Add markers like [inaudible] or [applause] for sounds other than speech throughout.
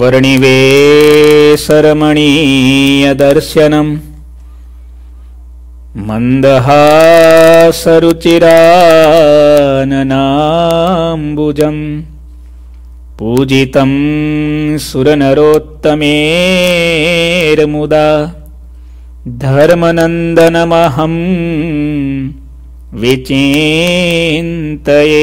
वर्णिवेशरमणीयदर्शनम् मन्दहासरुचिराननाम्बुजम् पूजितं सुरनरोत्तमेर्मुदा। धर्मनन्दनमहं विचिन्तये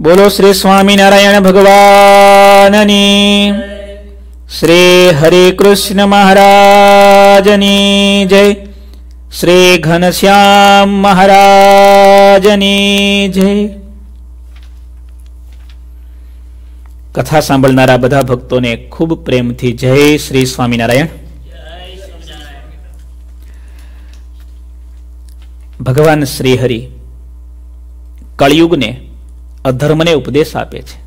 બોલો શ્રી સ્વામિનારાયણ ભગવાનની. શ્રી હરે કૃષ્ણ મહારાજની જય. શ્રી ઘનશ્યામ મહારાજની જય. કથા સાંભળનારા બધા ભક્તોને ખૂબ પ્રેમથી જય શ્રી સ્વામિનારાયણ. ભગવાન શ્રી હરિ, કળયુગને અધર્મને ઉપદેશ આપે છે.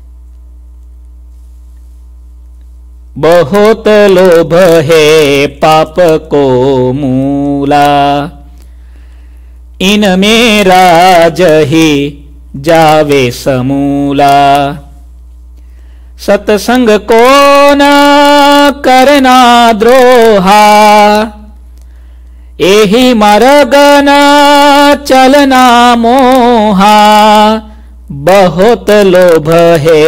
બહોત લોભ હે પાપ કો મૂલા. ઇનમે રાજ જાવે સમૂલા. સત્સંગ કોના કરના દ્રોહા. એહી મરગના ચલના મોહા. बहुत लोभ है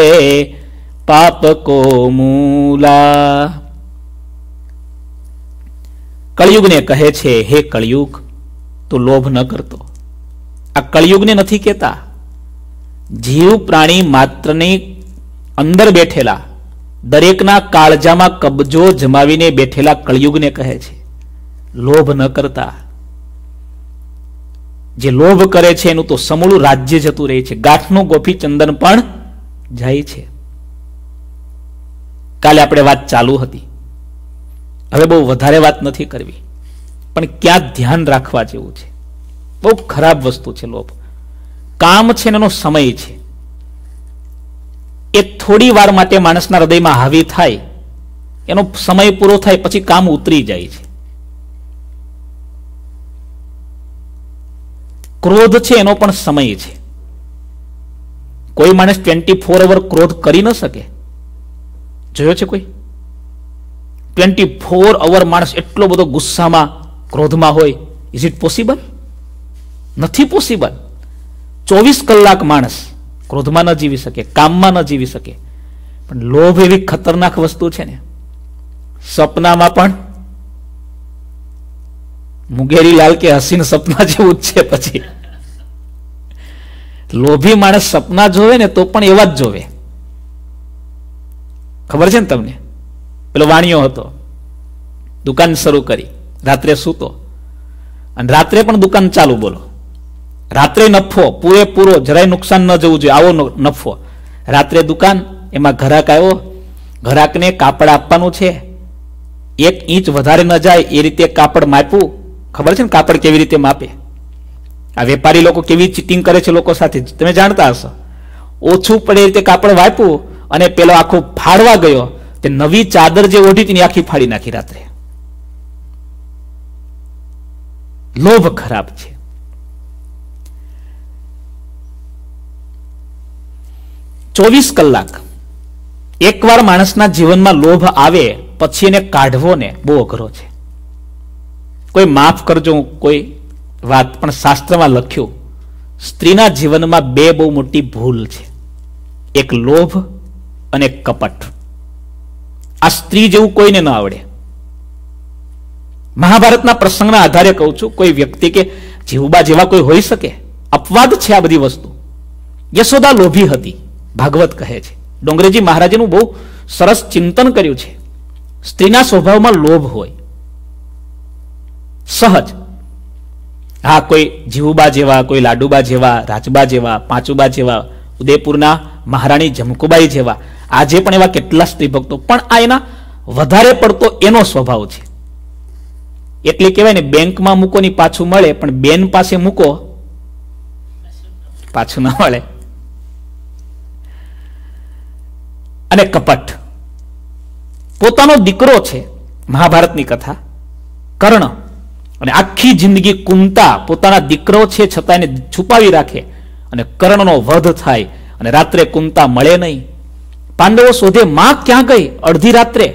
पाप को मूला કળિયુગને કહે છે હે કળિયુગ તું લોભ ન કરતો આ કળિયુગને નથી કહેતા જીવ પ્રાણી માત્રની અંદર બેઠેલા દરેકના કાળજામાં કબજો જમાવીને બેઠેલા કળિયુગને કહે છે લોભ ન કરતા જે લોભ કરે છે એનું તો સમૂળું રાજ્ય જતું રહે છે. ગાંઠનું ગોફી ચંદન પણ જાય છે. કાલે આપણે વાત ચાલુ હતી. હવે બહુ વધારે વાત નથી કરવી. પણ ક્યાં ધ્યાન રાખવા જેવું છે. બહુ ખરાબ વસ્તુ છે લોભ. કામ છે એનો સમય છે. એ થોડી વાર માટે માણસના હૃદયમાં હાવી થાય. એનો સમય પૂરો થાય, પછી કામ ઉતરી જાય છે. ક્રોધ છે એનો પણ સમય છે. કોઈ માણસ ટ્વેન્ટી ફોર અવર ક્રોધ કરી ન શકે. જોયો છે કોઈ? ટ્વેન્ટી ફોર અવર માણસ એટલો બધો ગુસ્સામાં, ક્રોધમાં હોય. ઇઝ ઇટ પોસિબલ નથી પોસિબલ ચોવીસ કલાક માણસ ક્રોધમાં ન જીવી શકે, કામમાં ન જીવી શકે. પણ લોભ એવી ખતરનાક વસ્તુ છે ને. સપનામાં પણ મુગેરી લાલ કે હસીન સપના જેવું જ છે પછી. લોભી માણસ સપના જોવે ને તો પણ એવા જ જોવે. ખબર છે ને તમને? પેલો વાણિયો હતો. દુકાન શરૂ કરી. રાત્રે સૂતો. અને રાત્રે પણ દુકાન ચાલુ બોલો. રાત્રે નફો, પૂરેપૂરો, જરાય નુકસાન ન જવું જોઈએ. આવો નફો. રાત્રે દુકાન, એમાં ઘરાક આવ્યો. ઘરાકને કાપડ આપવાનું છે. એક ઇંચ વધારે ન જાય, એ રીતે કાપડ માપ્યું. ખબર છે ને કાપડ કેવી રીતે માપે? આ વેપારી લોકો કેવી ચીટિંગ કરે છે લોકો સાથે? તમે જાણતા હશો. ઓછું પડે રીતે કાપડ વાપ્યું અને પેલો આખો ફાડવા ગયો. તે નવી ચાદર જે ઓઢી તેની આખી ફાડી નાખી રાત્રે. લોભ ખરાબ છે. ચોવીસ કલાક. એકવાર માણસના જીવનમાં લોભ આવે, પછી એને કાઢવો ને બહુ અઘરો છે. કોઈ માફ કરજો, કોઈ વાત, પણ શાસ્ત્રમાં લખ્યું, સ્ત્રીના જીવનમાં બે બહુ મોટી ભૂલ છે. એક લોભ અને કપટ. આ સ્ત્રી જેવું કોઈને ન આવડે. મહાભારતના પ્રસંગના આધારે કહું છું, કોઈ વ્યક્તિ કે જીવબા જેવા કોઈ હોઈ શકે, અપવાદ છે આ બધી વસ્તુ. યશોદા લોભી હતી, ભાગવત કહે છે. ડોંગરેજી મહારાજનું બહુ સરસ ચિંતન કર્યું છે. સ્ત્રીના સ્વભાવમાં લોભ હોય. સહજ. હા, કોઈ જીવુબા જેવા, કોઈ લાડુબા જેવા, રાજબા જેવા, પાંચુબા જેવા, ઉદયપુરના મહારાણી જમકુબાઈ જેવા, આજે પણ એવા કેટલા સ્ત્રી ભક્તો પણ આ એના વધારે પડતો એનો સ્વભાવ છે. એટલે કહેવાય ને, બેંકમાં મૂકો ની પાછું મળે, પણ બેન પાસે મૂકો, પાછું ના મળે. અને કપટ. પોતાનો દીકરો છે, મહાભારતની કથા, કર્ણ. અને આખી જિંદગી કુંતા પોતાના દીકરો છે છતાં એને છુપાવી રાખે અને કર્ણનો વધ થાય અને રાત્રે કુંતા મળે નહીં. પાંડવો શોધે માં ક્યાં ગઈ? અડધી રાત્રે.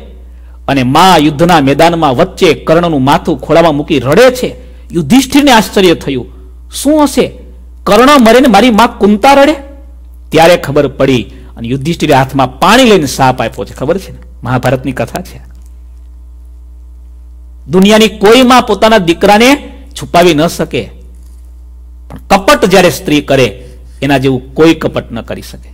અને માં યુદ્ધના મેદાનમાં વચ્ચે કર્ણનું માથું ખોળામાં મૂકી રડે છે. યુધિષ્ઠિરને આશ્ચર્ય થયું. શું હશે? કર્ણ મરે ને મારી માં કુંતા રડે? ત્યારે ખબર પડી અને યુધિષ્ઠિરે હાથમાં પાણી લઈને સાપ આપ્યો છે. ખબર છે ને? મહાભારતની કથા છે. દુનિયાની કોઈ માં પોતાના દીકરાને છુપાવી ન શકે. પણ કપટ જ્યારે સ્ત્રી કરે, એના જેવું કોઈ કપટ ન કરી શકે.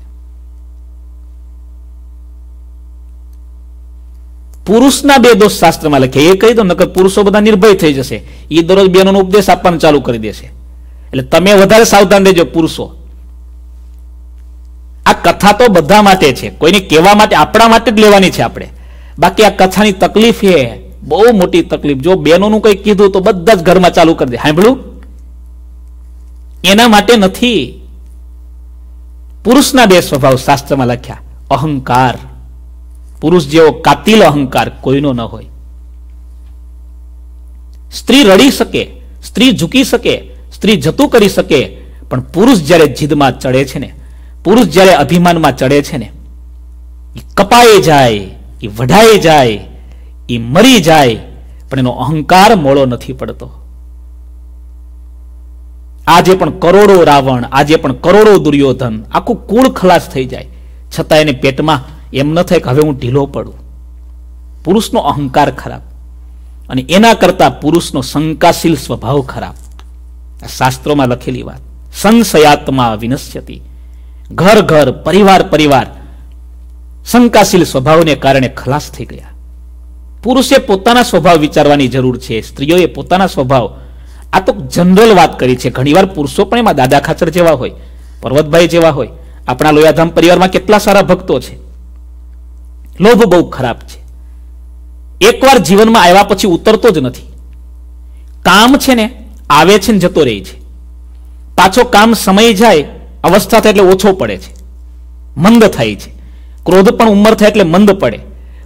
પુરુષના બે દોષ શાસ્ત્રમાં લખે. એ કહી દો, નકર પુરુષો બધા નિર્ભય થઈ જશે. એ દરરોજ બેનોનો ઉપદેશ આપવાનું ચાલુ કરી દેશે. એટલે તમે વધારે સાવધાન રહેજો પુરુષો. આ કથા તો બધા માટે છે. કોઈને કહેવા માટે, આપણા માટે જ લેવાની છે આપણે. બાકી આ કથાની તકલીફ એ બહુ મોટી તકલીફ. જો બહેનોનું કંઈક કીધું તો બધા જ ઘરમાં ચાલુ કરી દે. સાંભળ્યું? એના માટે નથી. પુરુષના બે સ્વભાવ શાસ્ત્રમાં લખ્યા. અહંકાર. પુરુષ જેવો કાતિલ અહંકાર કોઈનો ન હોય. સ્ત્રી રડી શકે, સ્ત્રી ઝૂકી શકે, સ્ત્રી જતું કરી શકે, પણ પુરુષ જ્યારે જીદમાં ચડે છે ને, પુરુષ જ્યારે અભિમાનમાં ચડે છે ને એ કપાઈ જાય એ વઢાઈ જાય એ મરી જાય, પણ એનો અહંકાર મોળો નથી પડતો. આજે પણ કરોડો રાવણ, આજે પણ કરોડો દુર્યોધન, આખું કુળ ખલાસ થઈ જાય. છતાં એને પેટમાં એમ ન થાય કે હવે હું ઢીલો પડું. પુરુષનો અહંકાર ખરાબ. અને એના કરતા પુરુષનો શંકાશીલ સ્વભાવ ખરાબ. આ શાસ્ત્રોમાં લખેલી વાત. સંશયાત્મા વિનશ્યતી. ઘર ઘર, પરિવાર પરિવાર, શંકાશીલ સ્વભાવને કારણે ખલાસ થઈ ગયા. પુરુષે પોતાના સ્વભાવ વિચારવાની જરૂર છે. સ્ત્રીઓએ પોતાના સ્વભાવ, આ તો જનરલ વાત કરી છે. ઘણીવાર પુરુષો પણ એમાં દાદા ખાચર જેવા હોય, પર્વતભાઈ જેવા હોય. આપણા લોયાધામ પરિવારમાં કેટલા સારા ભક્તો છે. લોભ બહુ ખરાબ છે. એકવાર જીવનમાં આવ્યા પછી ઉતરતો જ નથી. કામ છે ને, આવે છે ને જતો રહે છે. પાછો કામ સમય જાય, અવસ્થા થાય એટલે ઓછો પડે છે. મંદ થાય છે. ક્રોધ પણ ઉંમર થાય એટલે મંદ પડે.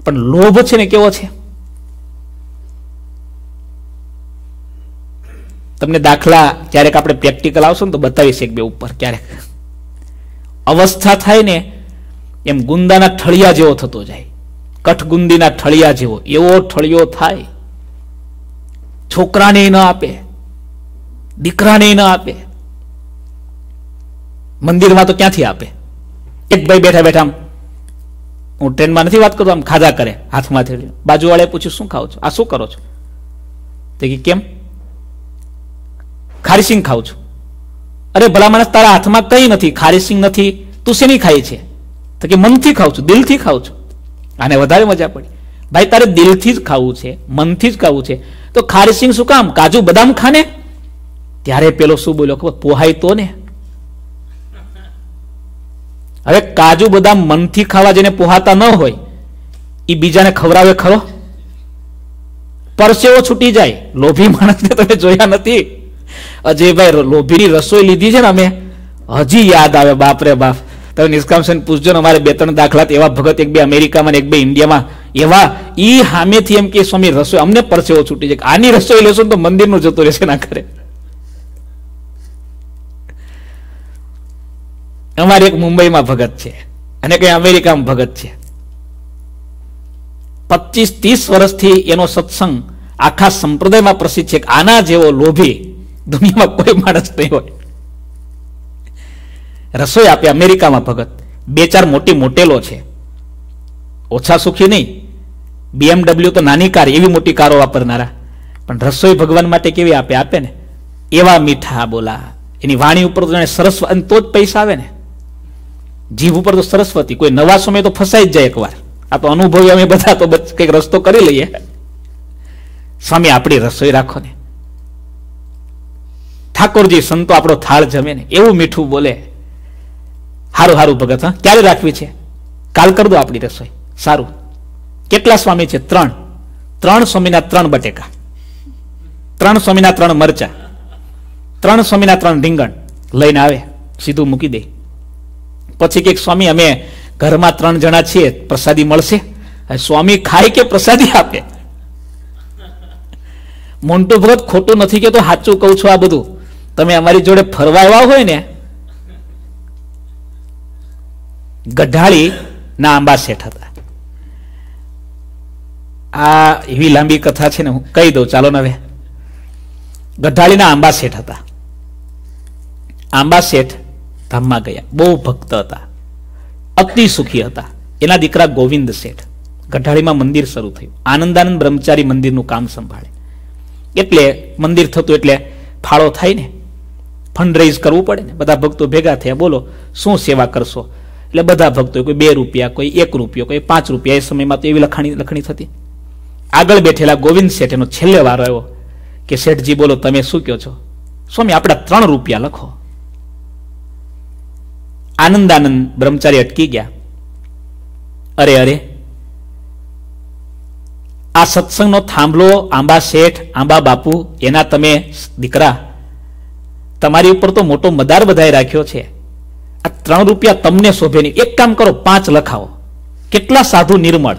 પણ લોભ છે ને કેવો છે? તમને દાખલા ક્યારેક આપણે પ્રેક્ટિકલ આવશો ને તો બતાવીશ એક બે ઉપર ક્યારેક. અવસ્થા થાય ને એમ ગુંદાના ઠળિયા જેવો થતો જાય. કઠગુંદીના ઠળિયા જેવો. એવો ઠળિયો થાય. છોકરાને ન આપે. દીકરાને ન આપે. મંદિરમાં તો ક્યાંથી આપે? એક ભાઈ બેઠા બેઠા આમ, હું ટ્રેનમાં નથી વાત કરતો આમ ખાધા કરે, હાથમાંથી બાજુવાળાએ પૂછ્યું, શું ખાવ છો? આ શું કરો છો? તે કે, કેમ? ખારીસિંગ ખાઉં છું. અરે ભલા માણસ તારા હાથમાં કંઈ નથી, ખારીસિંગ નથી તું શેની ખાઈ છે. તો કે મનથી ખાઉં છું, દિલથી ખાઉં છું. આને વધારે મજા પડી. ભાઈ, તારે દિલથી જ ખાવું છે, મનથી જ ખાવું છે. તો ખારીસિંગ શું કામ, કાજુ બદામ ખાને? ત્યારે પેલો શું બોલ્યો, ખબર? પોહાય તો ને. હવે કાજુ બદામ મનથી ખાવા જેને પોહાતા ન હોય એ બીજાને ખવડાવે ખરો? પરસેવો છૂટી જાય, લોભી માણસને તમે જોયા નથી. અજયભાઈ લોભીની રસોઈ લીધી છે ને અમે? હજી યાદ આવે બાપ રે બાપ. તમે નિષ્કામસન પૂછજો ને અમારે બે ત્રણ દાખલા એવા ભગત, એક બે અમેરિકામાં એક બે ઇન્ડિયામાં. એવા ઈ હામેથી એમ કે, સ્વામી, રસોઈ અમને પરસેવો છૂટી જાય. આની રસોઈ લેશો તો મંદિરનું જતું રહેશે ના કરે અમારે એક મુંબઈમાં ભગત છે અને કઈ અમેરિકામાં ભગત છે. પચીસ ત્રીસ વર્ષથી એનો સત્સંગ આખા સંપ્રદાયમાં પ્રસિદ્ધ છે. આના જેવો લોભી દુનિયામાં કોઈ માણસ નહીં હોય. રસોઈ આપે અમેરિકામાં ભગત. બે ચાર મોટી મોટેલો છે. ઓછા સુખી નહીં. બીએમડબલ્યુ તો નાની કાર, એવી મોટી કારો વાપરનારા. પણ રસોઈ ભગવાન માટે કેવી આપે આપે ને? એવા મીઠા બોલા. એની વાણી ઉપર તો જાણે સરસ્વતી તો જ પૈસા આવે ને. જીભ ઉપર તો સરસ્વતી કોઈ નવા સમય તો ફસાઈ જ જાય એકવાર. આ તો અનુભવી અમે બધા તો કંઈક રસ્તો કરી લઈએ. સ્વામી, આપણી રસોઈ રાખો ને. ઠાકોરજી સંતો આપણો થાળ જમે ને એવું મીઠું બોલે. સારું સારું ભગત, હા? ક્યારે રાખવી છે? કાલ કરી દો આપણી રસોઈ. સારું. કેટલા સ્વામી છે? ત્રણ. ત્રણ સ્વામીના ત્રણ બટેકા. ત્રણ સ્વામીના ત્રણ મરચા. ત્રણ સ્વામીના ત્રણ રીંગણ. લઈને આવે. સીધું મૂકી દે. પછી કે સ્વામી, અમે ઘરમાં ત્રણ જણા છીએ, પ્રસાદી મળશે. સ્વામી ખાય કે પ્રસાદી આપે? મોન્ટુ ભગત ખોટું નથી કે તો સાચું કહું છું આ બધું. તમે અમારી જોડે ફરવા આવ્યા હોય ને, ગઢાળી ના આંબા શેઠ હતા. આ એવી લાંબી કથા છે ને હું કહી દઉં, ચાલો ને હવે. ગઢાળીના આંબા શેઠ હતા. આંબા શેઠ ધામમાં ગયા. બહુ ભક્ત હતા. અતિ સુખી હતા. એના દીકરા ગોવિંદ શેઠ. ગઢાળીમાં મંદિર શરૂ થયું. આનંદાનંદ બ્રહ્મચારી મંદિરનું કામ સંભાળે. એટલે મંદિર થતું એટલે ફાળો થાય ને ફંડ રેઝ કરવું પડે ને? બધા ભક્તો ભેગા થયા, બોલો, શું સેવા કરશો? એટલે બધા ભક્તો કોઈ બે રૂપિયા, કોઈ એક રૂપિયો, કોઈ પાંચ રૂપિયા, એ સમયમાં તો એવી લખાણી, લખણી થતી. આગળ બેઠેલા ગોવિંદ શેઠ એનો છેલ્લે વારો આવ્યો કે, શેઠજી, બોલો, તમે શું કહો છો? સ્વામી, આપણા ત્રણ રૂપિયા લખો. આનંદાનંદ બ્રહ્મચારી અટકી ગયા. અરે અરે, આ સત્સંગનો થાંભલો, આંબા શેઠ, આંબા બાપુ, એના તમે દીકરા તમારી ઉપર તો મોટો મદાર બધાએ રાખ્યો છે. આ ત્રણ રૂપિયા તમને શોભે નહીં. એક કામ કરો, પાંચ લખાવો. કેટલા સાધુ નિર્મળ.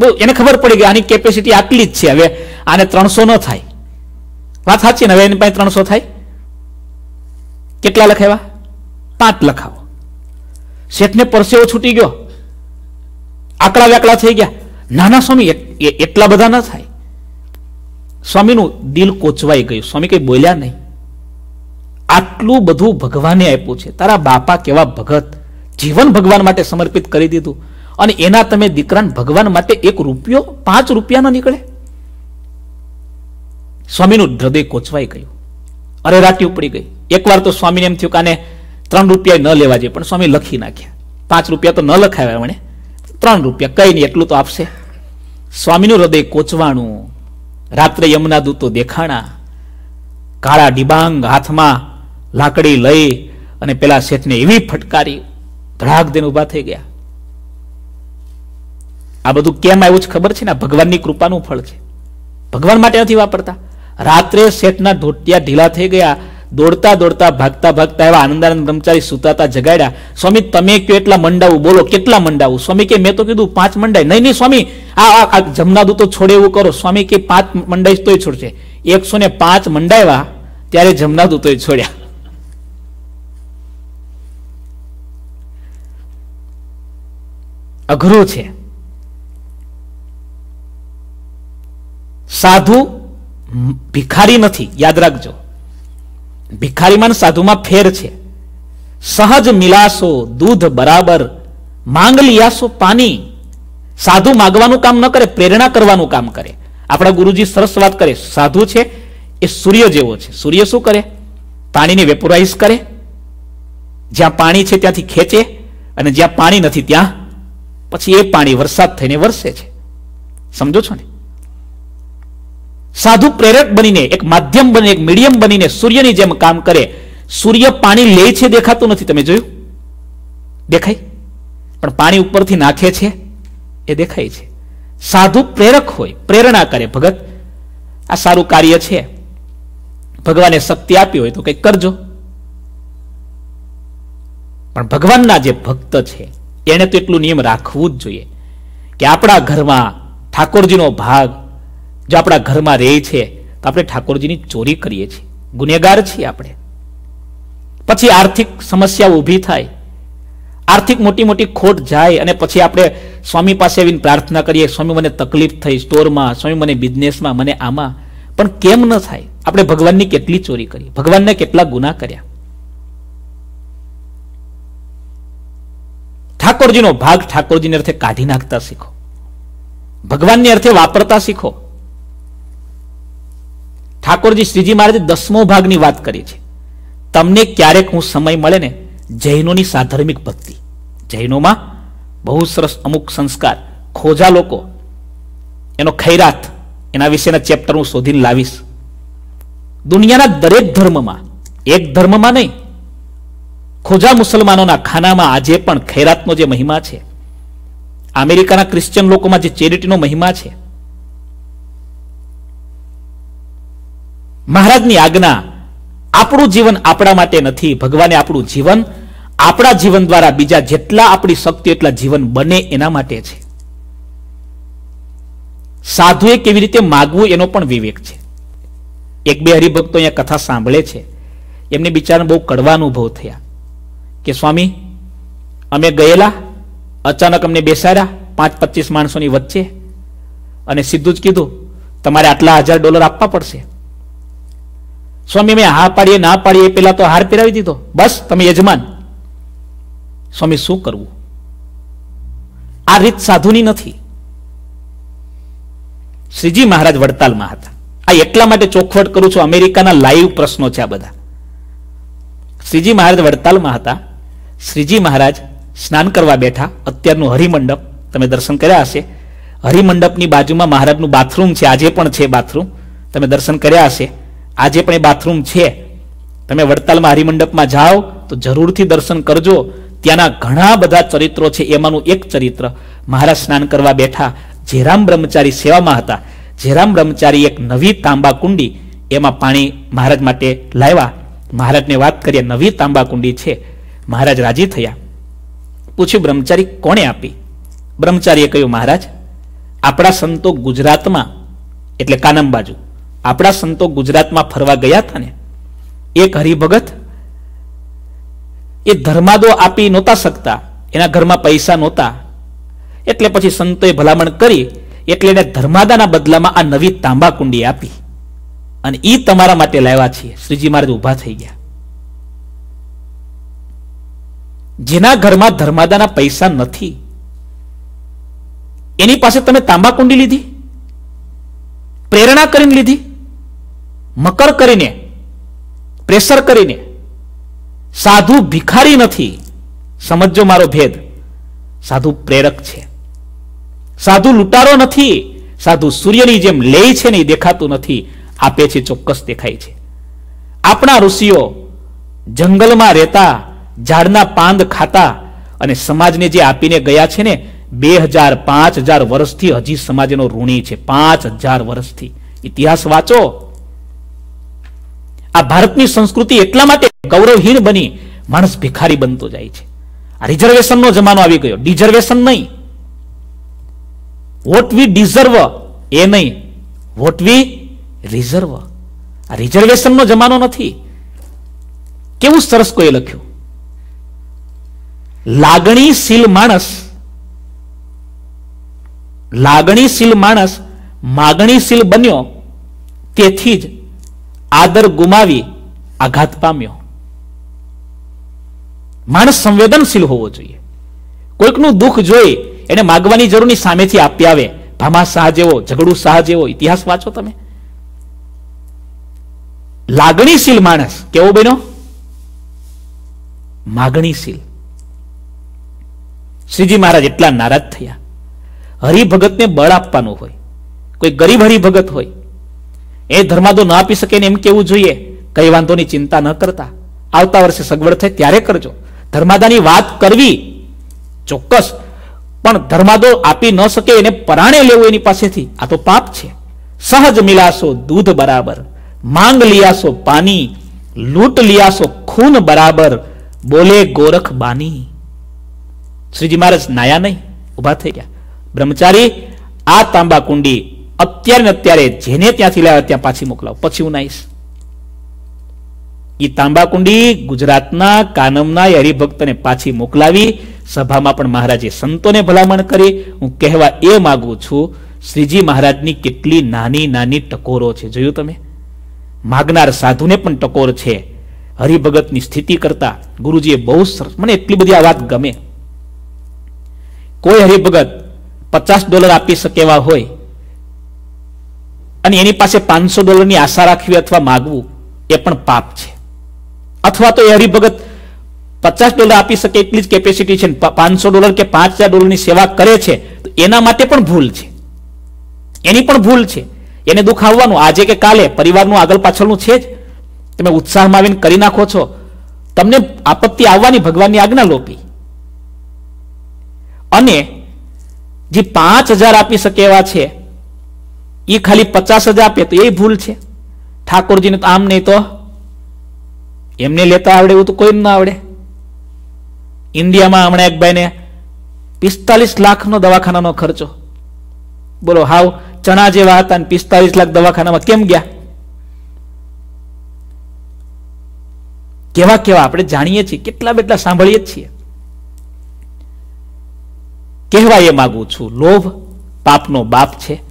બહુ એને ખબર પડી ગઈ, આની કેપેસિટી આટલી જ છે. હવે આને ત્રણસો ન થાય. વાત સાચી ને? હવે એની પાસે ત્રણસો થાય? કેટલા લખાવ્યા? પાંચ લખાવો. શેઠને પરસેવો છૂટી ગયો. આકડા વ્યાકડા થઈ ગયા. નાના સ્વામી એટલા બધા ન થાય. સ્વામીનું દિલ કોચવાઈ ગયું. સ્વામી કઈ બોલ્યા નહીં. આટલું બધું ભગવાને આપ્યું છે. તારા બાપા કેવા ભગત. જીવન ભગવાન માટે સમર્પિત કરી દીધું. અને એના તમે દીકરાને ભગવાન માટે એક રૂપિયો, પાંચ રૂપિયાનો નીકળે? સ્વામીનું હૃદય કોચવાઈ ગયું. અરે રાટી ઉપડી ગઈ. એકવાર તો સ્વામીને એમ થયું કે આને ત્રણ રૂપિયા ન લેવા જોઈએ, પણ સ્વામી લખી નાખ્યા. પાંચ રૂપિયા તો ન લખાવ્યા મને ત્રણ રૂપિયા કઈ નહીં, એટલું તો આપશે. સ્વામીનું હૃદય કોચવાણું. રાત્રે યમુના દૂતો દેખાણા. કાળા ડિબાંગ હાથમાં લાકડી લઈ અને પેલા શેઠને એવી ફટકારી, ધડાક દેને ઊભા થઈ ગયા. આ બધું કેમ આવ્યું છે ખબર છે ને? ભગવાનની કૃપાનું ફળ છે. ભગવાન માટે નથી વાપરતા. રાત્રે શેઠના ઢોટિયા ઢીલા થઈ ગયા. દોડતા દોડતા, ભાગતા ભાગતા એવા આનંદાનંદ બ્રહ્મચારી સુતાતા જગાડ્યા. સ્વામી, તમે કયો એટલા મંડાવું? બોલો, કેટલા મંડાવું? સ્વામી કે, મેં તો કીધું પાંચ મંડાય. નહીં નહીં, સ્વામી, આ આ જમના દૂતો છોડે એવું કરો. સ્વામી કે, પાંચ મંડાઈશ તોય છોડશે. એકસો ને પાંચ મંડાવ્યા ત્યારે જમના દૂતોએ છોડ્યા. અઘરું છે. સાધુ ભિખારી નથી, યાદ રાખજો. ભિખારીમાં સાધુમાં ફેર છે. સહજ મિલાસો, દૂધ બરાબર માંગ લિયાસો પાણી સાધુ માગવાનું કામ ન કરે, પ્રેરણા કરવાનું કામ કરે. આપણા ગુરુજી સરસ વાત કરે, સાધુ છે એ સૂર્ય જેવો છે. સૂર્ય શું કરે? પાણીને વેપોરાઇઝ કરે. જ્યાં પાણી છે ત્યાંથી ખેંચે અને જ્યાં પાણી નથી ત્યાં પછી એ પાણી વરસાદ થઈને વરસે છે. સમજો છો ને? સાધુ પ્રેરક બનીને, એક માધ્યમ બની, એક મીડિયમ બનીને સૂર્યની જેમ કામ કરે, સૂર્ય પાણી લે છે દેખાતું નથી. તમે જોયું? દેખાય? પણ પાણી ઉપરથી નાખે છે? એ દેખાય છે. સાધુ પ્રેરક હોય, પ્રેરણા કરે. ભગત, આ સારું કાર્ય છે. ભગવાને શક્તિ આપી હોય તો કંઈક કરજો. પણ ભગવાનના જે ભક્ત છે એને તો એટલું નિયમ રાખવું જ જોઈએ કે આપણા ઘરમાં ઠાકોરજીનો ભાગ જો આપણા ઘરમાં રહે છે, તો આપણે ઠાકોરજીની ચોરી કરીએ છીએ. ગુનેગાર છીએ આપણે. પછી આર્થિક સમસ્યા ઊભી થાય. આર્થિક મોટી મોટી ખોટ જાય અને પછી આપણે સ્વામી પાસે આવીને પ્રાર્થના કરીએ, સ્વામી, મને તકલીફ થઈ સ્ટોરમાં, સ્વામી, મને બિઝનેસમાં મને આમાં. પણ કેમ ન થાય? આપણે ભગવાનની કેટલી ચોરી કરી? ભગવાનને કેટલા ગુના કર્યા? ઠાકોરજીનો ભાગ ઠાકોરજીને અર્થે કાઢી નાખતા શીખો. ભગવાનની અર્થે વાપરતા શીખો. ઠાકોરજી શ્રીજી મહારાજે દસમો ભાગની વાત કરી છે. તમને ક્યારેક હું સમય મળે ને જૈનોની સાધર્મિક ભક્તિ. જૈનોમાં બહુ સરસ અમુક સંસ્કાર, ખોજા લોકો. એનો ખૈરાત, એના વિશેના ચેપ્ટર હું શોધીને લાવીશ. દુનિયાના દરેક ધર્મમાં, એક ધર્મમાં નહીં ખોજા મુસલમાનોના ખાનામાં આજે પણ ખૈરાતનો જે મહિમા છે, અમેરિકાના ક્રિશ્ચિયન લોકોમાં જે ચેરિટીનો મહિમા છે, મહારાજની આજ્ઞા આપણું જીવન આપણા માટે નથી, ભગવાને આપણું જીવન આપણા જીવન દ્વારા બીજા જેટલા આપણી શક્તિ એટલા જીવન બને એના માટે છે. સાધુએ કેવી રીતે માગવું એનો પણ વિવેક છે. એક બે હરિભક્તો અહીંયા કથા સાંભળે છે. એમને બિચારા બહુ કડવા અનુભવ થયા. કે સ્વામી, અમે ગયેલા, અચાનક અમને બેસાડ્યા પાંચ પચીસ માણસોની વચ્ચે અને સીધું જ કીધું, તમારે આટલા હજાર ડોલર આપવા પડશે. સ્વામી મેં હા પાડીએ, ના પાડીએ પેલા તો હાર પહેરાવી દીધો. બસ, તમે યજમાન. સ્વામી, શું કરવું? આ રીત સાધુની નથી. શ્રીજી મહારાજ વડતાલમાં હતા. આ એટલા માટે ચોખવટ કરું છું, અમેરિકાના લાઈવ પ્રશ્નો છે આ બધા. શ્રીજી મહારાજ વડતાલમાં હતા. શ્રીજી મહારાજ સ્નાન કરવા બેઠા. અત્યારનું હરિમંડપ, તમે દર્શન કર્યા હશે. હરિમંડપની બાજુમાં મહારાજનું બાથરૂમ છે, આજે પણ છે બાથરૂમ તમે દર્શન કર્યા હશે. આજે પણ એ બાથરૂમ છે. તમે વડતાલમાં હરિમંડપમાં જાઓ, તો જરૂરથી દર્શન કરજો. ત્યાંના ઘણા બધા ચરિત્રો છે, એમાંનું એક ચરિત્ર. મહારાજ સ્નાન કરવા બેઠા. જેરામ બ્રહ્મચારી સેવામાં હતા. જેરામ બ્રહ્મચારી એક નવી તાંબા કુંડી એમાં પાણી મહારાજ માટે લાવ્યા. મહારાજને વાત કરીએ, નવી તાંબા કુંડી છે. મહારાજ રાજી થયા. પૂછ્યું, બ્રહ્મચારી કોણે આપી? બ્રહ્મચારીએ કહ્યું, મહારાજ, આપણા સંતો ગુજરાતમાં, એટલે કાનમ બાજુ, આપણા સંતો ગુજરાતમાં ફરવા ગયા હતા ને, એક હરિભગત એ ધર્માદો આપી નહોતા શકતા, એના ઘરમાં પૈસા નહોતા. એટલે પછી સંતોએ ભલામણ કરી, એટલે એને ધર્માદાના બદલામાં આ નવી તાંબા કુંડી આપી. અને એ તમારા માટે લાવ્યા છીએ. શ્રીજી મહારાજ ઊભા થઈ ગયા. જેના ઘરમાં ધર્માદાના પૈસા નથી. એની પાસે તમે તાંબા કુંડી લીધી, પ્રેરણા કરીને લીધી, મકર કરીને, પ્રેશર કરીને, સાધુ ભિખારી નથી. સમજો મારો ભેદ. સાધુ પ્રેરક છે. સાધુ લૂંટારો નથી. સાધુ સૂર્યની જેમ લે છે ને દેખાતું નથી. આપે છે ચોક્કસ દેખાય છે. આપણા ઋષિઓ જંગલમાં રહેતા ઝાડના પાંદ ખાતા અને સમાજને જે આપીને ગયા છે ને બે હજાર પાંચ હજાર વર્ષથી હજી સમાજનો ઋણી છે. પાંચ હજાર વર્ષથી. ઇતિહાસ વાંચો. આ ભારતની સંસ્કૃતિ એટલા માટે ગૌરવહીન બની, માણસ ભિખારી બનતો જાય છે. આ રિઝર્વેશનનો જમાનો આવી ગયો. ડિઝર્વેશન નહીં. વોટ વી ડિઝર્વ, એ નહીં. What we reserve. આ રિઝર્વેશનનો જમાનો નથી. કેવું સરસ કોઈ લખ્યું? લાગણીશીલ માણસ. લાગણીશીલ માણસ માગણીશીલ બન્યો, તેથી જ આદર ગુમાવી આઘાત પામ્યો. માણસ સંવેદનશીલ હોવો જોઈએ. કોઈકનું દુઃખ જોઈ એને માગવાની જરૂરની સામેથી આપી આવે. ભામા શાહ જેવો, ઝઘડુ શાહ જેવો, ઇતિહાસ વાંચો તમે. લાગણીશીલ માણસ કેવો બન્યો? માગણીશીલ શ્રીજી મહારાજ એટલા નારાજ થયા. હરિભગતને બળ આપવાનું હોય, કોઈ ગરીબ હરિભગત હોય, એ ધર્માદો ન આપી શકે ને એમ કેવું જોઈએ? કઈ વાંધોની ચિંતા ન કરતા. આવતા વર્ષે સગવડ થાય ત્યારે કરજો. ધર્માદાની વાત કરવી ચોક્કસ, પણ ધર્માદો આપી ન શકે એને પરાણે લેવું એની પાસેથી. આ તો પાપ છે. સહજ મિલાશો દૂધ બરાબર, માંગ લિયાસો પાણી લૂંટ લિયાસો ખૂન બરાબર, બોલે ગોરખ બાની. શ્રીજી મહારાજ નાયા નહીં ઊભા થઈ ગયા. બ્રહ્મચારી, આ તાંબા કુંડી અત્યારે અત્યારે જેને ત્યાંથી લાવ્યા ત્યાં પાછી મોકલાવો, પછી હું નાઈશ. એ તાંબાકુંડી ગુજરાતના, કાનમના હરિભક્તને પાછી મોકલાવી, સભામાં પણ મહારાજે સંતોને ભલામણ કરી. હું કહેવા એ માગું છું, શ્રીજી મહારાજની કેટલી નાની નાની ટકોરો છે. જોયું તમે? માગનાર સાધુને પણ ટકોર છે. હરિભગતની સ્થિતિ કરતા ગુરુજીએ બહુ સરસ મને એટલી બધી આ વાત ગમે. કોઈ હરિભગત પચાસ ડોલર આપી શકે એવા હોય અને એની પાસે પાંચસો ડોલરની આશા રાખવી અથવા માગવું, એ પણ પાપ છે. અથવા તો એ હરિભગત પચાસ ડોલર આપી શકે એટલી જ કેપેસિટી છે પાંચસો ડોલર કે પાંચ હજાર ડોલરની સેવા કરે છે, તો એના માટે પણ ભૂલ છે. એની પણ ભૂલ છે. એને દુઃખ આવવાનું. આજે કે કાલે પરિવારનું આગળ પાછળનું છે જ. તમે ઉત્સાહમાં આવીને કરી નાખો છો. તમને આપત્તિ આવવાની ભગવાનની આજ્ઞા લોપી. અને જે પાંચ હજાર આપી શકે એવા છે, એ ખાલી પચાસ હજાર આપે તો એ ભૂલ છે. ઠાકોરજીને તો આમ નહીં તો એમને લેતા આવડે એવું તો કોઈ ના આવડે. ઇન્ડિયામાં હમણાં એક ભાઈને પિસ્તાલીસ લાખનો દવાખાનાનો ખર્ચો. બોલો, હાવ ચણા જેવા હતા અને પિસ્તાલીસ લાખ દવાખાનામાં કેમ ગયા? કેવા કેવા, આપણે જાણીએ છીએ, કેટલા બેટલા સાંભળીએ જ છીએ. કહેવા એ માગું છું. લોભ પાપનો બાપ છે.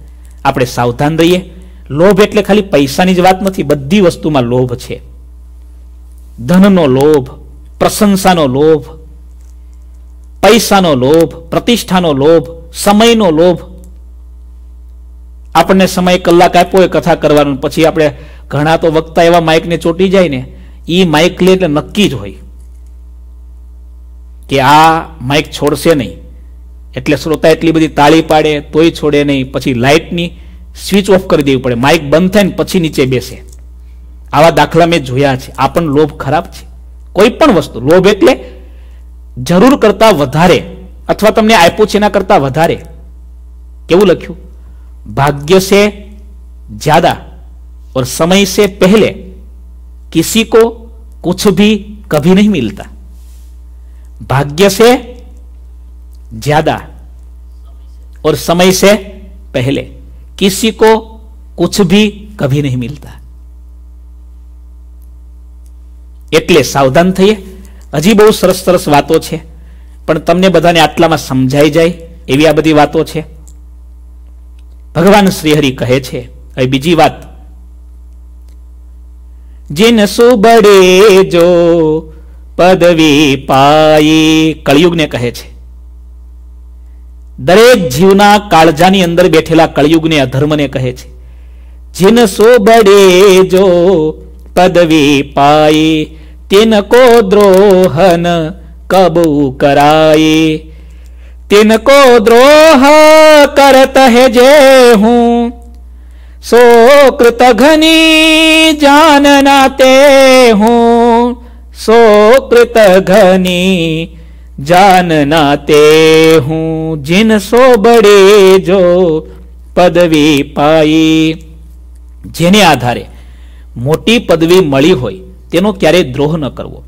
આપણે સાવધાન રહીએ. લોભ એટલે ખાલી પૈસાની જ વાત નથી, બધી વસ્તુમાં લોભ છે. ધનનો લોભ, પ્રશંસાનો લોભ, પૈસાનો લોભ, પ્રતિષ્ઠાનો લોભ, સમયનો લોભ. આપણને સમય કલાક આપ્યો એ કથા કરવાનું, પછી આપણે ઘણા તો વક્તા એવા માઇકને ચોટી જાય ને એ માઇક લે એટલે નક્કી જ હોય કે આ માઇક છોડશે નહીં. એટલે શ્રોતા એટલી બધી તાળી પાડે તોય છોડે નહીં પછી લાઇટની સ્વિચ ઓફ કરી દેવી પડે માઇક બંધ થાય ને પછી નીચે બેસે આવા દાખલા મેં જોયા છે આ પણ લોભ ખરાબ છે કોઈ પણ વસ્તુ લોભ એટલે જરૂર કરતા વધારે અથવા તમને આપ્યું છે એના કરતા વધારે કેવું લખ્યું भाग्य से ज्यादा और समय से पहले किसी को कुछ भी कभी नहीं मिलता भाग्य से ज्यादा और समय से पहले किसी को कुछ भी कभी नहीं मिलता એટલે સાવધાન થઈએ હજી બહુ સરસ સરસ વાતો છે પણ તમને બધાને આટલામાં સમજાઈ જાય એવી આ બધી વાતો છે ભગવાન શ્રીહરિ કહે છે હવે બીજી વાત જીન સુબડે જો પદવી પાઈ કળિયુગને કહે છે દરેક જીવના કાળજાની અંદર બેઠેલા કળિયુગને અધર્મને કહે છે. જિનસો બડે જો પદવી પાયે તિનકો દ્રોહન કબુ કરાયે. તિનકો દ્રોહ કરત હે જે હું, સો કૃત ઘની જાન નાતે હું, સો કૃત ઘની જાનના તે હું જીન સો બડે જો પદવી પાઈ. જેને આધારે મોટી પદવી મળી હોય, તેનો ક્યારેય દ્રોહ ન કરવો.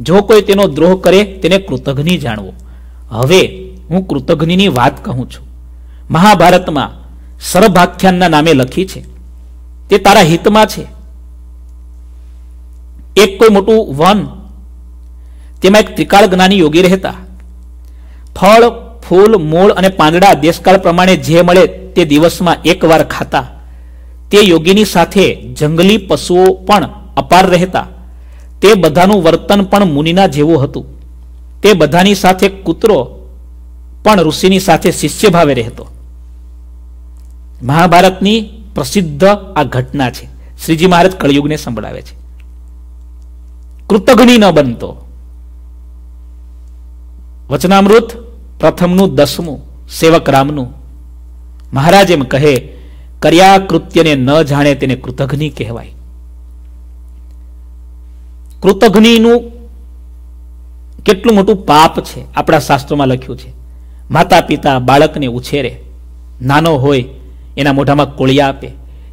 જો કોઈ તેનો દ્રોહ કરે, તેને કૃતઘ્ની જાણવો. હવે હું કૃતઘ્નની વાત કહું છું. મહાભારતમાં સર્ભાખ્યાનના નામે લખી છે. તે તારા હિતમાં છે. એક કોઈ મોટું વન તેમાં એક ત્રિકાળ જ્ઞાની યોગી રહેતા. ફળ, ફૂલ, મૂળ અને પાંદડા દેશકાળ પ્રમાણે જે મળે તે દિવસમાં એકવાર ખાતા. તે યોગીની સાથે જંગલી પશુઓ પણ અપાર રહેતા. તે બધાનું વર્તન પણ મુનિના જેવું હતું. તે બધાની સાથે કૂતરો પણ ઋષિની સાથે શિષ્ય ભાવે રહેતો. મહાભારતની પ્રસિદ્ધ આ ઘટના છે. શ્રીજી મહારાજ કળયુગને સંભળાવે છે. કૃતઘ્ની ન બનતો. વચનામૃત પ્રથમનું દસમું, સેવક રામનું. મહારાજ એમ કહે, કર્યા કૃત્યને ન જાણે તેને કૃતઘ્નિ કહેવાય. કૃતઘ્નિનું કેટલું મોટું પાપ છે, આપણા શાસ્ત્રોમાં લખ્યું છે. માતા પિતા બાળકને ઉછેરે, નાનો હોય એના મોઢામાં કોળિયા આપે,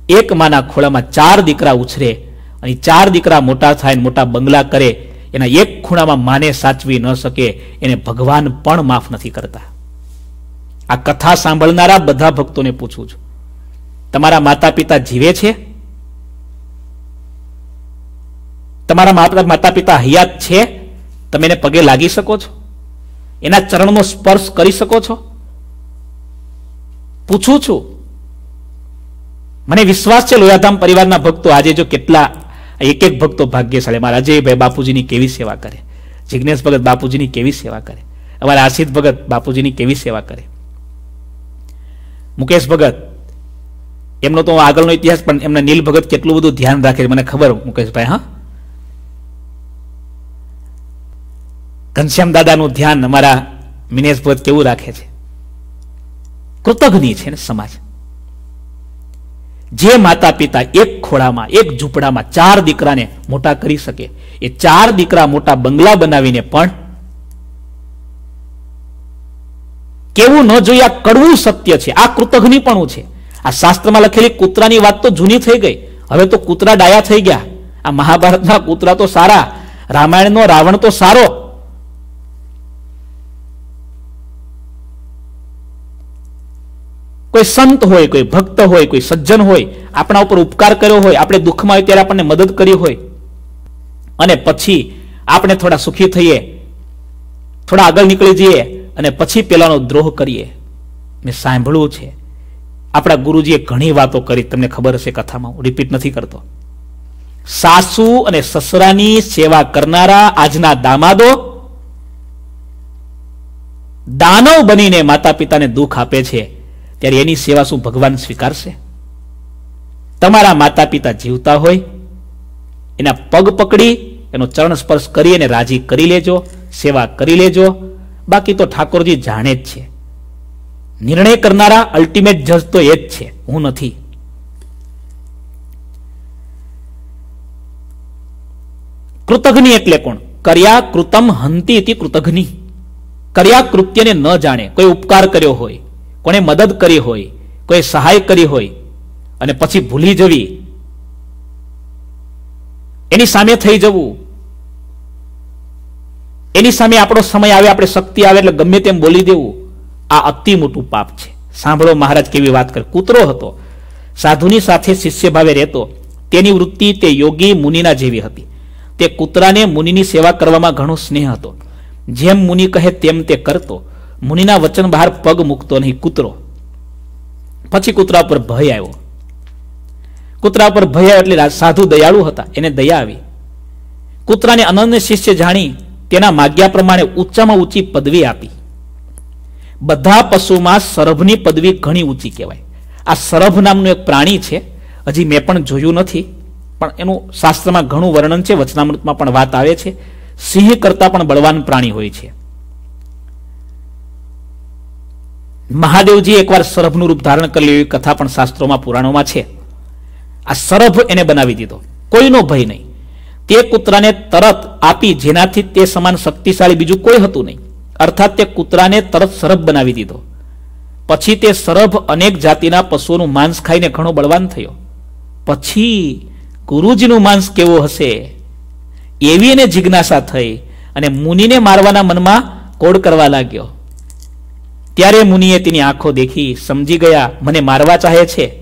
એક માના ખોળામાં ચાર દીકરા ઉછરે, અને ચાર દીકરા મોટા થાય મોટા બંગલા કરે એના એક ખૂણામાં માને સાચવી ન શકે, એને ભગવાન પણ માફ નથી કરતા. આ કથા સાંભળનારા બધા ભક્તોને પૂછું છું. તમારા માતા પિતા જીવે છે? તમારા માતા પિતા હયાત છે? તમે એને પગે લાગી શકો છો? એના ચરણનો સ્પર્શ કરી શકો છો? પૂછું છું. મને વિશ્વાસ છે લોયાધામ પરિવારના ભક્તો આજે જો કેટલા એક એક ભક્તો ભાગ્યશાળી. મારા અજયભાઈ બાપુજીની કેવી સેવા કરે? જિજ્ઞેશ ભગત બાપુજીની કેવી સેવા કરે? અમારા આશિત ભગત બાપુજીની કેવી સેવા કરે? મુકેશ ભગત, એમનો તો આગળનો ઇતિહાસ, પણ એમના નીલ ભગત કેટલું બધું ધ્યાન રાખે મને ખબર, મુકેશભાઈ, હા? ઘનશ્યામ દાદાનું ધ્યાન અમારા મિનેશ ભગત કેવું રાખે છે? કૃતજ્ઞ છે ને સમાજ. જે માતા પિતા એક ખોળામાં, એક ઝૂંપડામાં ચાર દીકરાને મોટા કરી શકે, એ ચાર દીકરા મોટા બંગલા બનાવીને પણ કેવું ન જોઈએ, આ કડવું સત્ય છે, આ કૃતજ્ઞપણું છે. આ શાસ્ત્રમાં લખેલી કૂતરાની વાત તો જૂની થઈ ગઈ, હવે તો કૂતરા ડાયા થઈ ગયા. આ મહાભારતના કૂતરા તો સારા, રામાયણનો રાવણ તો સારો કોઈ સંત હોય, કોઈ ભક્ત હોય, કોઈ સજ્જન હોય, આપણા ઉપર ઉપકાર કર્યો હોય, આપણે દુઃખમાં હોય ત્યારે આપણને મદદ કરી હોય. અને પછી આપણે થોડા સુખી થઈએ, થોડા આગળ નીકળી જઈએ અને પછી પેલાનો દ્રોહ કરીએ. મેં સાંભળ્યું છે. આપણા ગુરુજીએ ઘણી વાતો કરી, તમને ખબર હશે કથામાં, હું રિપીટ નથી કરતો. સાસુ અને સસરાની સેવા કરનારા આજના દામાદો દાનવ બનીને માતા પિતાને દુઃખ આપે છે. ત્યારે એની સેવા શું ભગવાન સ્વીકારશે? તમારા માતા પિતા જીવતા હોય, એના પગ પકડી, એનો ચરણ સ્પર્શ કરી અને રાજી કરી લેજો, સેવા કરી લેજો. બાકી તો ઠાકોરજી જાણે જ છે. નિર્ણય કરનારા અલ્ટિમેટ જજ તો એ જ છે. હું નથી. કૃતઘ્નિ એટલે કોણ? કર્યા કૃતમ હંતી કૃતજ્ઞ કર્યા કૃત્યને ન જાણે. કોઈ ઉપકાર કર્યો હોય. કોને મદદ કરી હોય કોઈ સહાય કરી હોય અને પછી ભૂલી જવી, એની સામે થઈ જવું, એની સામે આપણો સમય આવે, આપણે શક્તિ આવે એટલે ગમે તેમ બોલી દેવું, આ અતિ મોટું પાપ છે. સાંભળો મહારાજ કેવી વાત કરે. કૂતરો હતો, સાધુની સાથે શિષ્ય ભાવે રહેતો, તેની વૃત્તિ તે યોગી મુનિના જેવી હતી. તે કૂતરાને મુનિની સેવા કરવામાં ઘણો સ્નેહ હતો. જેમ મુનિ કહે તેમ તે કરતો. મુનિના વચન બહાર પગ મૂકતો નહીં, કૂતરો. પછી કૂતરા પર ભય આવ્યો. કૂતરા પર ભય આવ્યો એટલે સાધુ દયાળુ હતા, એને દયા આવી. કૂતરાને અનન્ય શિષ્ય જાણી તેના માગ્યા પ્રમાણે ઊંચામાં ઊંચી પદવી આપી. બધા પશુમાં સરભની પદવી ઘણી ઊંચી કહેવાય. આ સરભ નામનું એક પ્રાણી છે, હજી મેં પણ જોયું નથી, પણ એનું શાસ્ત્રમાં ઘણું વર્ણન છે, વચનામૃતમાં પણ વાત આવે છે. સિંહ કરતા પણ બળવાન પ્રાણી હોય છે. મહાદેવજી એકવાર સરભનું રૂપ ધારણ કરેલી એવી કથા પણ શાસ્ત્રોમાં, પુરાણોમાં છે. આ સરભ એને બનાવી દીધો. કોઈનો ભય નહીં. તે કૂતરાને તરત આપી, જેનાથી તે સમાન શક્તિશાળી બીજું કોઈ હતું નહીં. અર્થાત તે કૂતરાને તરત સરભ બનાવી દીધો. પછી તે સરભ અનેક જાતિના પશુઓનું માંસ ખાઈને ઘણો બળવાન થયો. પછી ગુરુજીનું માંસ કેવો હશે? એવી એને જિજ્ઞાસા થઈ અને મુનિને મારવાના મનમાં કોડ કરવા લાગ્યો. ત્યારે મુનિએ તેની આંખો દેખી સમજી ગયા, મને મારવા ચાહે છે?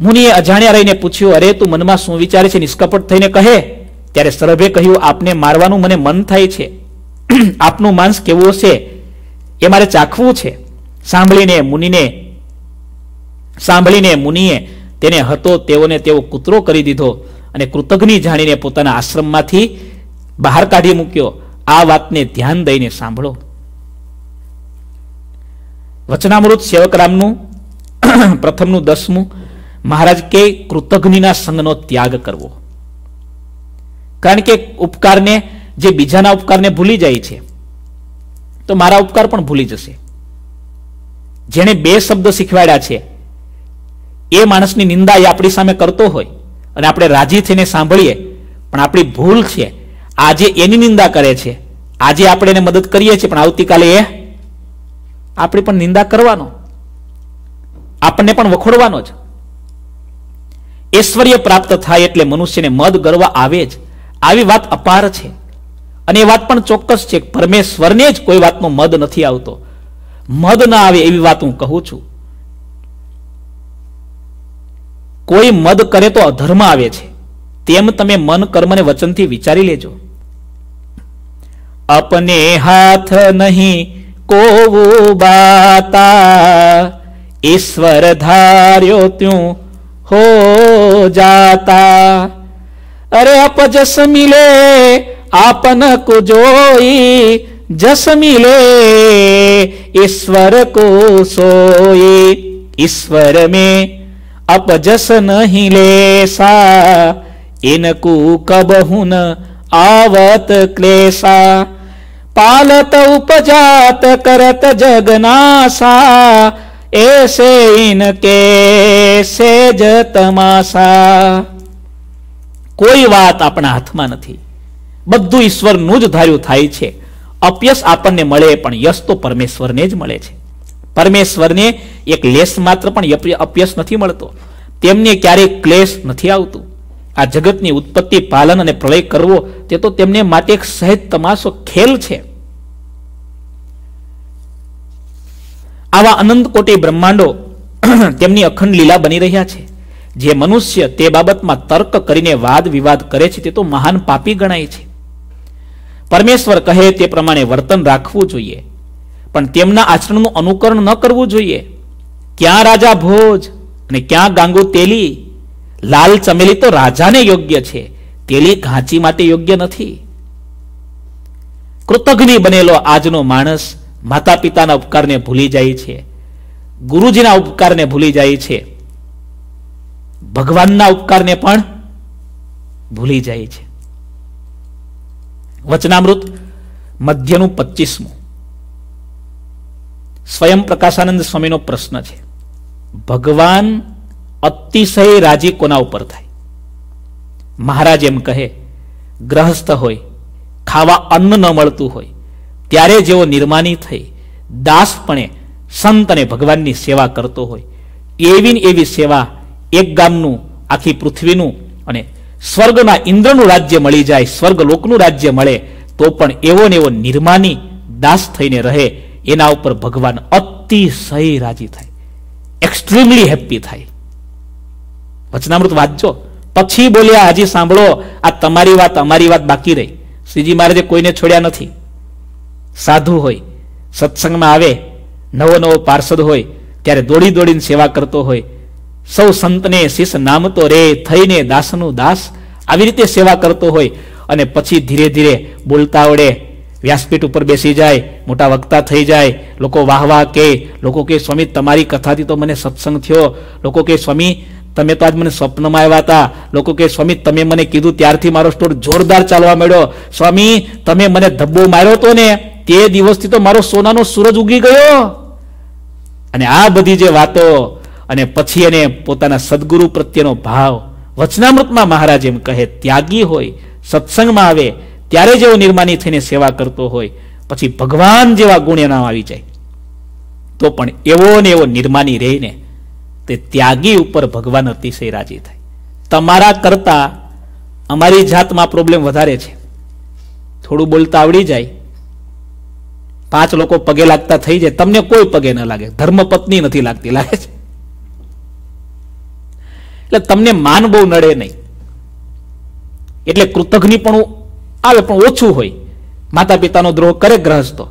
મુનિએ અજાણ્યા રહીને પૂછ્યું, અરે, તું મનમાં શું વિચારે છે? નિષ્કપટ થઈને કહે. ત્યારે સરભે કહ્યું, આપને મારવાનું મને મન થાય છે. [clears throat] આપનું માંસ કેવું હશે? એ મારે ચાખવું છે. સાંભળીને મુનિને, સાંભળીને મુનિએ તેને હતો, તેઓને તેઓ કૂતરો કરી દીધો અને કૃતજ્ઞ જાણીને પોતાના આશ્રમમાંથી બહાર કાઢી મૂક્યો. આ વાતને ધ્યાન દઈને સાંભળો. વચનામૃત સેવકરામનું, [clears throat] પ્રથમનું, દસમું, મહારાજ કે કૃતજ્ઞના સંગનો ત્યાગ કરવો. કારણ કે ઉપકારને, જે બીજાના ઉપકારને ભૂલી જાય છે, તો મારા ઉપકાર પણ ભૂલી જશે. જેણે બે શબ્દ શીખવાડ્યા છે, એ માણસની નિંદા એ આપણી સામે કરતો હોય, અને આપણે રાજી થઈને સાંભળીએ, પણ આપણી ભૂલ છે, આજે એની નિંદા કરે છે, આજે આપણે એને મદદ કરીએ છીએ, પણ આવતીકાલે એ આપણે પણ નિંદા કરવાનો, આપણને પણ વખોડવાનો જ. ઐશ્વર્ય પ્રાપ્ત થાય એટલે મનુષ્યને મદ ગરવા આવે જ. આવી વાત અપાર છે. અને એ વાત પણ ચોક્કસ છે પરમેશ્વરને જ કોઈ વાતનો મદ નથી આવતો. મદ ના આવે એવી વાત હું કહું છું. કોઈ મદ કરે તો અધર્મ આવે છે. તેમ તમે મન કર્મને વચનથી વિચારી લેજો. અપને હાથ નહીં કોવું બાતા ઈશ્વર ધાર્યો ત્યું હો જાતા અરે અપજસ મિલે આપન કો જોઈ જસ મિલે ईश्वर को सोए ईश्वर में अपजस नहीं लेसा इनको कबहु न आवत क्लेशा પાલત ઉપજાત કરત જગનાશા, એસે ઇનકે સેજ તમાશા. કોઈ વાત આપણા હાથમાં નથી. બધું ઈશ્વરનું જ ધાર્યું થાય છે. અપયશ આપણને મળે પણ યશ તો પરમેશ્વરને જ મળે છે. પરમેશ્વરને એક લેસ માત્ર પણ અપયસ નથી મળતો. તેમને ક્યારેય ક્લેશ નથી આવતું. આ જગતની ઉત્પત્તિ, પાલન અને પ્રલય કરવો, તે તો તેમને માટે એક સહેજ તમાશો ખેલ છે. આવા અનંત કોટી બ્રહ્માંડો [clears throat] તેમની અખંડ લીલા બની રહ્યા છે. જે મનુષ્ય તે બાબતમાં તર્ક કરીને વાદ વિવાદ કરે છે, તે તો મહાન પાપી ગણાય છે. પરમેશ્વર કહે તે પ્રમાણે વર્તન રાખવું જોઈએ. પણ તેમના આચરણનું અનુકરણ ન કરવું જોઈએ. ક્યાં રાજા ભોજ અને ક્યાં ગાંગુ તેલી લાલ ચમેલી તો રાજાને યોગ્ય છે, તેલી ઘાંચી માટે યોગ્ય નથી. કૃતજ્ઞ બનેલો આજનો માણસ માતા પિતાના ઉપકારને ભૂલી જાય છે, ગુરુજીના ઉપકારને ભૂલી જાય છે, ભગવાનના ઉપકારને પણ ભૂલી જાય છે. વચનામૃત મધ્યનું પચીસમું. સ્વયં પ્રકાશાનંદ સ્વામીનો પ્રશ્ન છે, ભગવાન અતિશય રાજી કોના ઉપર થાય? મહારાજ એમ કહે, ગ્રહસ્થ હોય, ખાવા અન્ન ન મળતું હોય, ત્યારે જેવો નિર્માની થઈ, દાસપણે સંત અને ભગવાનની સેવા કરતો હોય એવી ને એવી સેવા એક ગામનું, આખી પૃથ્વીનું અને સ્વર્ગના ઇન્દ્રનું રાજ્ય મળી જાય સ્વર્ગ લોકનું રાજ્ય મળે, તો પણ એવો ને એવો નિર્માની દાસ થઈને રહે, એના ઉપર ભગવાન અતિશય રાજી થાય એક્સ્ટ્રીમલી હેપી થાય. વચનામૃત વાંચજો. પછી બોલ્યા, હજી, સાંભળો, આ તમારી વાત અમારી વાત બાકી રહી. શ્રીજી મહારાજે કોઈને છોડ્યા નથી. સાધુ હોય, સત્સંગમાં આવે, નવો નવો પાર્ષદ હોય, ત્યારે દોડી દોડીને સેવા કરતો હોય. સૌ સંતને શીશ નામતો રે, થઈને દાસનું દાસ આવી રીતે સેવા કરતો હોય. અને પછી ધીરે ધીરે બોલતા આવડે, વ્યાસપીઠ ઉપર બેસી જાય, મોટા વક્તા થઈ જાય. લોકો વાહ વાહ કે, લોકો કે, સ્વામી, તમારી કથાથી તો મને સત્સંગ થયો. લોકો કે, સ્વામી તમે તો આજ મને સ્વપ્નમાં આવ્યા હતા. લોકો કે સ્વામી, તમે મને કીધું ત્યારથી મારો સ્ટોર જોરદાર ચાલવા મળ્યો સ્વામી, તમે મને ધબ્બો માર્યો તો ને, તે દિવસથી તો મારો સોનાનો સૂરજ ઉગી ગયો. અને આ બધી જે વાતો અને પછી એને પોતાના સદગુરુ પ્રત્યેનો ભાવ વચનામૃતમાં મહારાજ એમ કહે, ત્યાગી હોય, સત્સંગમાં આવે, ત્યારે જેવો નિર્માની થઈને સેવા કરતો હોય, પછી ભગવાન જેવા ગુણ એના આવી જાય. તો પણ એવો ને એવો નિર્માની રહીને તે ત્યાગી ઉપર ભગવાન અતિશય રાજી થાય. તમારા કરતા અમારી જાતમાં પ્રોબ્લેમ વધારે છે. થોડું બોલતા આવડી જાય. પાંચ લોકો પગે લાગતા થઈ જાય. તમને કોઈ પગે ન લાગે. ધર્મપત્ની નથી લાગતી, લાગે છે? એટલે તમને માન બહુ નડે નહીં. એટલે કૃતજ્ઞ પણ આવે, પણ ઓછું હોય. માતા પિતાનો દ્રોહ કરે ગ્રહસ્થો.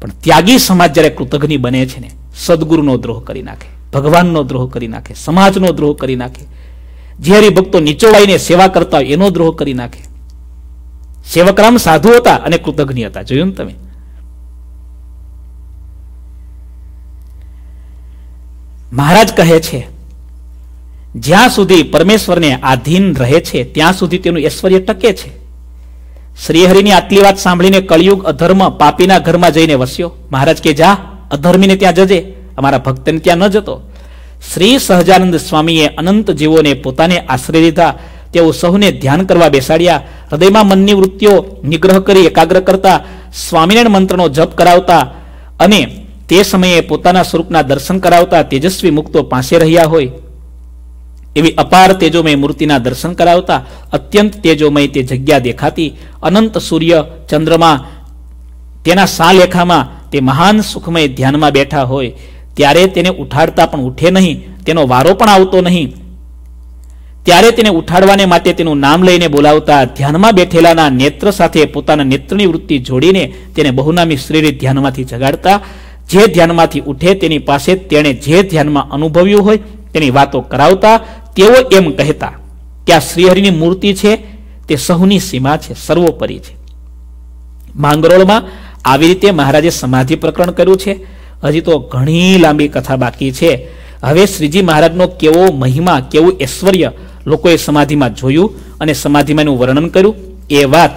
પણ ત્યાગી સમાજ જ્યારે કૃતજ્ઞ બને છે ને, સદગુરુનો દ્રોહ કરી નાખે. ભગવાનનો દ્રોહ કરી નાખે, સમાજનો દ્રોહ કરી નાખે. જે હરિભક્તો નીચોવાઈને સેવા કરતા હોય, એનો દ્રોહ કરી નાખે. સેવકરામ સાધુ હતા અને કૃતજ્ઞ હતા. જોયું ને તમે? મહારાજ કહે છે, જ્યાં સુધી પરમેશ્વરને આધીન રહે છે, ત્યાં સુધી તેનું ઐશ્વર્ય ટકે છે. શ્રીહરિની આટલી વાત સાંભળીને કળિયુગ અધર્મ પાપીના ઘરમાં જઈને વસ્યો. મહારાજ કે, જા, અધર્મીને ત્યાં જજે. અમારા ભક્તને ત્યાં ન જતો. શ્રી સહજાનંદ સ્વામીએ અનંત જીવોને પોતાને આશ્રય લીધા તેઓ સૌને ધ્યાન કરવા બેસાડ્યા. હૃદયમાં મનની વૃત્તિઓ નિગ્રહ કરી એકાગ્ર કરતા, સ્વામિનારાયણ મંત્રનો જપ કરાવતા અને તે સમયે પોતાના સ્વરૂપના દર્શન કરાવતા તેજસ્વી મુક્તો પાસે રહ્યા હોય. એવી અપાર તેજોમય મૂર્તિના દર્શન કરાવતા અત્યંત તેજોમય તે જગ્યા દેખાતી. અનંત સૂર્ય, ચંદ્રમા, તેના સાલેખામાં તે મહાન સુખમય ધ્યાનમાં બેઠા હોય. ત્યારે તેને ઉઠાડતા પણ ઉઠે નહીં, તેનો વારો પણ આવતો નહીં. ત્યારે તેને ઉઠાડવાને માટે તેનું નામ લઈને બોલાવતા ધ્યાનમાં બેઠેલાના નેત્ર સાથે પોતાના નેત્રની વૃત્તિ જોડીને તેને બહુનામી શ્રીરી ધ્યાનમાંથી જગાડતા, જે ધ્યાનમાંથી ઉઠે તેની પાસે તેણે જે ધ્યાનમાં અનુભવ્યું હોય તેની વાતો કરાવતા, તેઓ એમ કહેતા કે આ શ્રીહરિની મૂર્તિ છે, તે સહુની સીમા છે, સર્વોપરી છે. માંગરોળમાં આવી રીતે મહારાજે સમાધિ પ્રકરણ કર્યું છે. હજી તો ઘણી લાંબી કથા બાકી છે. હવે શ્રીજી મહારાજનો કેવો મહિમા, કેવું ઐશ્વર્ય લોકોએ સમાધિમાં જોયું અને સમાધિમાં એનું વર્ણન કર્યું, એ વાત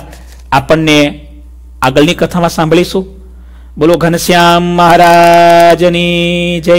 આપણને આગળની કથામાં સાંભળીશું. બોલો ઘનશ્યામ મહારાજની જય.